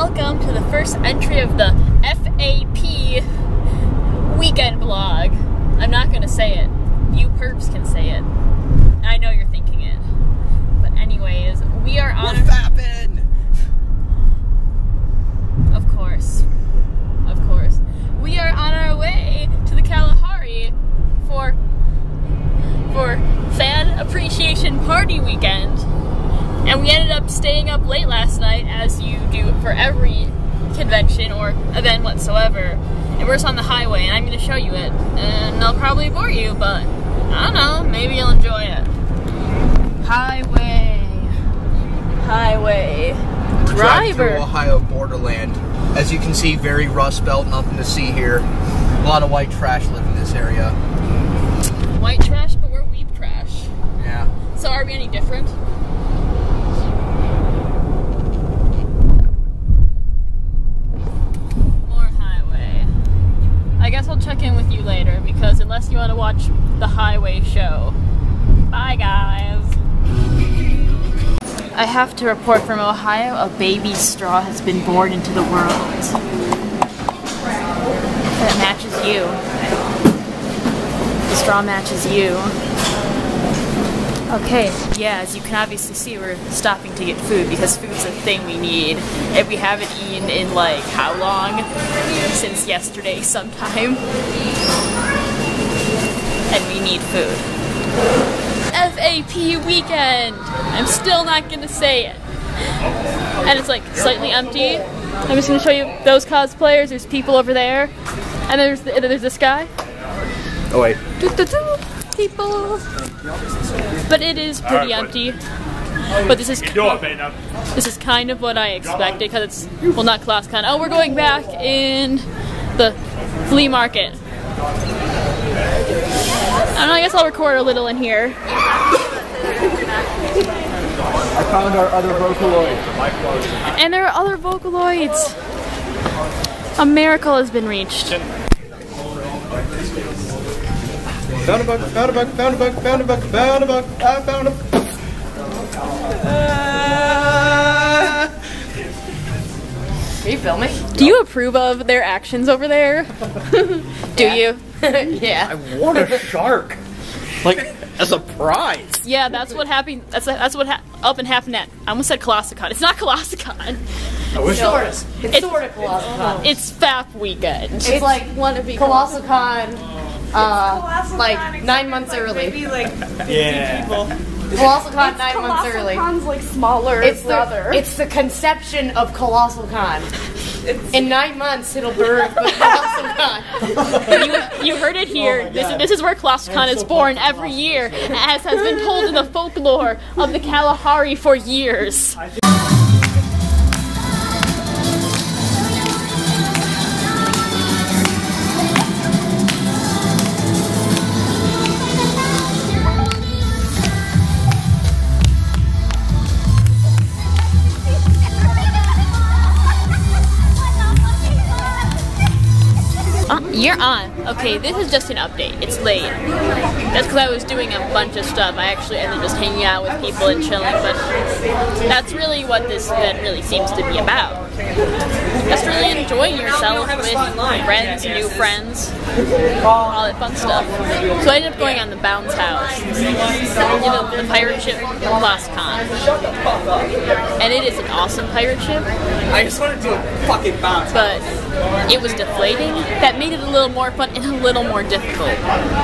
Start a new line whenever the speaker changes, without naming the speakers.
welcome to the first entry of the FAP weekend blog. I'm not gonna say it. You perps can say it. I know you're thinking it. But anyways, we are on
We're fapping!
Of course. Of course. We are on our way to the Kalahari for for fan appreciation party weekend. And we ended up staying up late last night as you do for every convention or event whatsoever. And we're just on the highway and I'm gonna show you it. And I'll probably bore you, but I don't know, maybe you'll enjoy it. Highway. Highway. Driver.
through Ohio borderland. As you can see, very rust belt, nothing to see here. A lot of white trash live in this area.
White trash, but we're weep trash.
Yeah.
So are we any different? More highway. I guess I'll check in with you later because unless you want to watch the highway show. Bye guys. I have to report from Ohio a baby straw has been born into the world. That matches you. The straw matches you. Okay, yeah, as you can obviously see, we're stopping to get food because food's a thing we need. And we haven't eaten in like how long? Since yesterday sometime. And we need food. FAP weekend! I'm still not gonna say it. And it's like slightly empty. I'm just gonna show you those cosplayers. There's people over there. And there's, there's this guy.
Oh, wait.
People. But it is pretty empty. But this is this is kind of what I expected because it's well not Colossalcon. Oh, we're going back in the flea market. I don't know. I guess I'll record a little in here.
I found our other Vocaloid.
And there are other Vocaloids. A miracle has been reached.
Found a buck, found a buck, found a buck, found a buck, found a buck, I found a
Are you filming?
Do you approve of their actions over there? Do you?
yeah.
What a shark! Like, as a prize!
Yeah, that's what happened. That's that's what ha- up and happened at. I almost said Colossalcon. It's not Colossalcon.
Sort of. It's, sort of Colossalcon.
It's FAP weekend.
It's like one of Colossalcon, uh, like nine months early.
Maybe like
Yeah.
Colossalcon nine months early.
Con's like smaller
It's
brother.
the, it's the conception of Colossal Con. In nine months, it'll birth Colossal Con.
you, you heard it here. this, this is where Colossalcon is born every year, as has been told in the folklore of the Kalahari for years. You're on. Okay, this is just an update. It's late. That's because I was doing a bunch of stuff. I actually ended up just hanging out with people and chilling, but that's really what this event really seems to be about. Just really enjoying yourself with friends, new friends, all that fun stuff. So I ended up going on the Bounce House, you know, the pirate ship Colossalcon. And it is an awesome pirate ship
I just want to do a fucking bounce.
but it was deflating. That made it a little more fun and a little more difficult.